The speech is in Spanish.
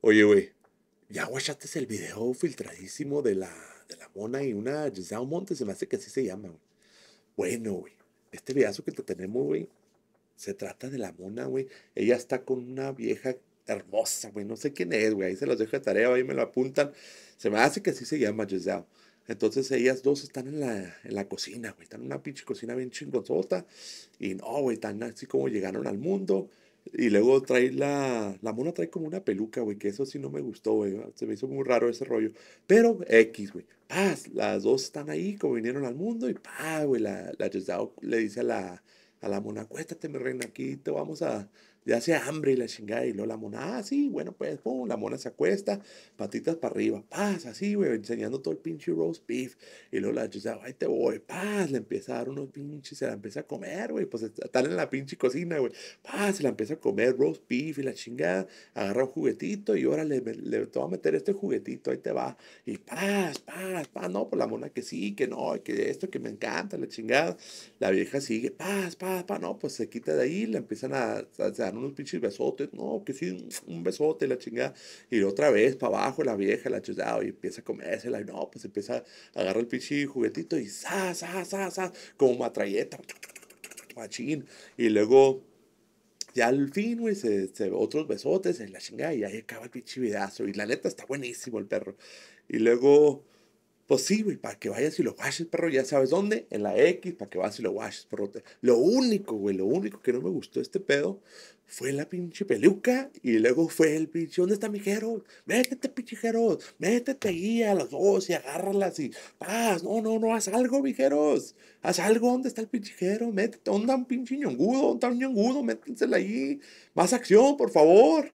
Oye, güey, ya guachaste el video filtradísimo de la, de la mona y una Giselle Montes, se me hace que así se llama, güey. Bueno, güey, este videazo que te tenemos, güey, se trata de la mona, güey. Ella está con una vieja hermosa, güey, no sé quién es, güey, ahí se los dejo de tarea, ahí me lo apuntan. Se me hace que así se llama Giselle. Entonces ellas dos están en la, en la cocina, güey. Están en una pinche cocina bien chingonzota. Y no, güey, están así como llegaron al mundo. Y luego trae la, la mona trae como una peluca, güey, que eso sí no me gustó, güey. Se me hizo muy raro ese rollo. Pero X, güey. Paz, las dos están ahí como vinieron al mundo y pa, güey, la, la le dice a la, a la mona, acuéstate, mi reina, aquí te vamos a, ya hace hambre y la chingada. Y luego la mona, ah, sí, bueno, pues, pum, la mona se acuesta, patitas para arriba, paz, así, güey, enseñando todo el pinche roast beef. Y luego la Giselle, ahí te voy, paz, le empieza a dar unos pinches, se la empieza a comer, güey, pues están en la pinche cocina, güey, paz, se la empieza a comer roast beef y la chingada, agarra un juguetito y ahora le, le, te voy a meter este juguetito, ahí te va. Y paz, paz, paz, no, pues la mona que sí, que no, que esto que me encanta, la chingada. La vieja sigue, paz, paz, paz, no, pues se quita de ahí, le empiezan a, a, a unos pinches besotes, no, que sí, un besote, la chingada, y otra vez para abajo la vieja, la chingada, y empieza a comérsela, y no, pues empieza a agarrar el pinche juguetito y sa, sa, sa, sa, como matralleta, machín, y luego ya al fin, güey, se, se, otros besotes en la chingada, y ahí acaba el pinche videazo, y la neta está buenísimo el perro, y luego pues sí, güey, para que vayas y lo washes, perro, ya sabes dónde, en la X, para que vayas y lo washes, perro. Lo único, güey, lo único que no me gustó este pedo fue la pinche peluca y luego fue el pinche, ¿dónde está mi Jero? Métete, pinche Jero, métete ahí a las dos y agárralas y paz, no, no, no, haz algo, mijeros, haz algo, ¿dónde está el pinche Jero? Métete, ¿dónde está un pinche ñongudo? ¿Dónde está un ñongudo? Métensela ahí, más acción, por favor.